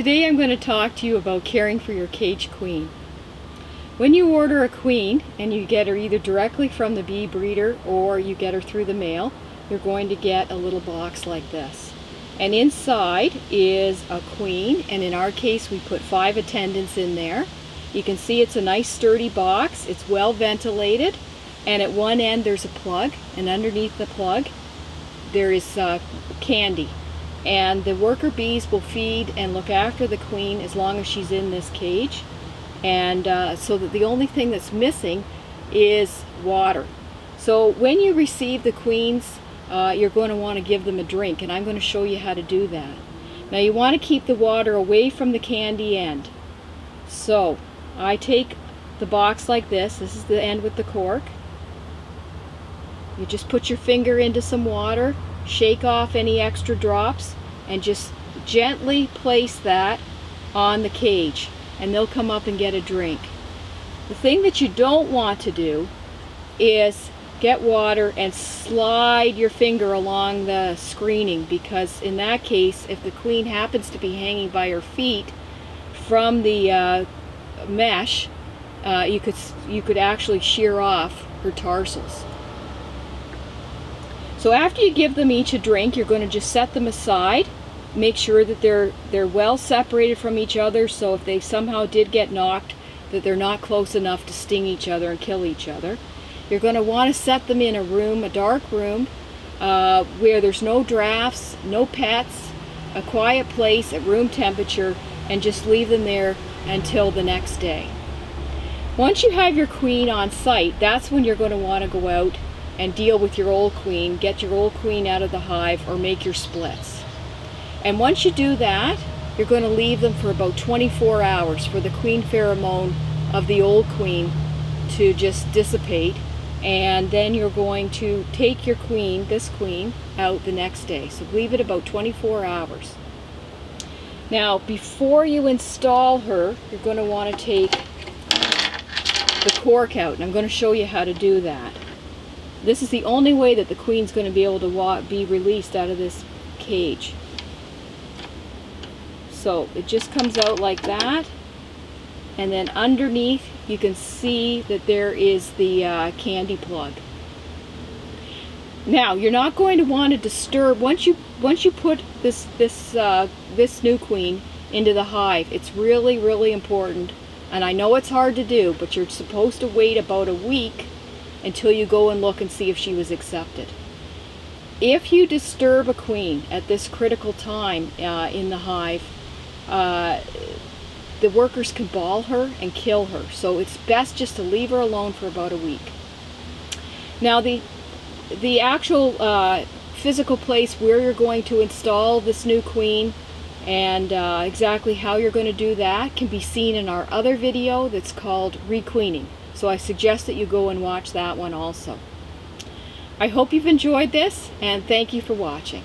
Today I'm going to talk to you about caring for your cage queen. When you order a queen and you get her either directly from the bee breeder or you get her through the mail, you're going to get a little box like this. And inside is a queen, and in our case we put five attendants in there. You can see it's a nice sturdy box, it's well ventilated, and at one end there's a plug, and underneath the plug there is uh, candy. And the worker bees will feed and look after the queen as long as she's in this cage. And uh, so that the only thing that's missing is water. So when you receive the queens uh, you're going to want to give them a drink and I'm going to show you how to do that. Now you want to keep the water away from the candy end. So I take the box like this this is the end with the cork. You just put your finger into some water shake off any extra drops and just gently place that on the cage and they'll come up and get a drink. The thing that you don't want to do is get water and slide your finger along the screening because in that case if the queen happens to be hanging by her feet from the uh, mesh uh, you could you could actually shear off her tarsals. So after you give them each a drink, you're going to just set them aside. Make sure that they're they're well separated from each other so if they somehow did get knocked that they're not close enough to sting each other and kill each other. You're going to want to set them in a room, a dark room, uh, where there's no drafts, no pets, a quiet place at room temperature, and just leave them there until the next day. Once you have your queen on site, that's when you're going to want to go out and deal with your old queen, get your old queen out of the hive or make your splits. And once you do that, you're going to leave them for about 24 hours for the queen pheromone of the old queen to just dissipate and then you're going to take your queen, this queen, out the next day. So leave it about 24 hours. Now, before you install her, you're going to want to take the cork out, and I'm going to show you how to do that. This is the only way that the queen's going to be able to be released out of this cage. So it just comes out like that. And then underneath you can see that there is the uh, candy plug. Now you're not going to want to disturb once you once you put this this uh, this new queen into the hive. It's really really important, and I know it's hard to do, but you're supposed to wait about a week until you go and look and see if she was accepted. If you disturb a queen at this critical time uh, in the hive, uh, the workers can ball her and kill her. So it's best just to leave her alone for about a week. Now the, the actual uh, physical place where you're going to install this new queen and uh, exactly how you're going to do that can be seen in our other video that's called requeening. So I suggest that you go and watch that one also. I hope you've enjoyed this and thank you for watching.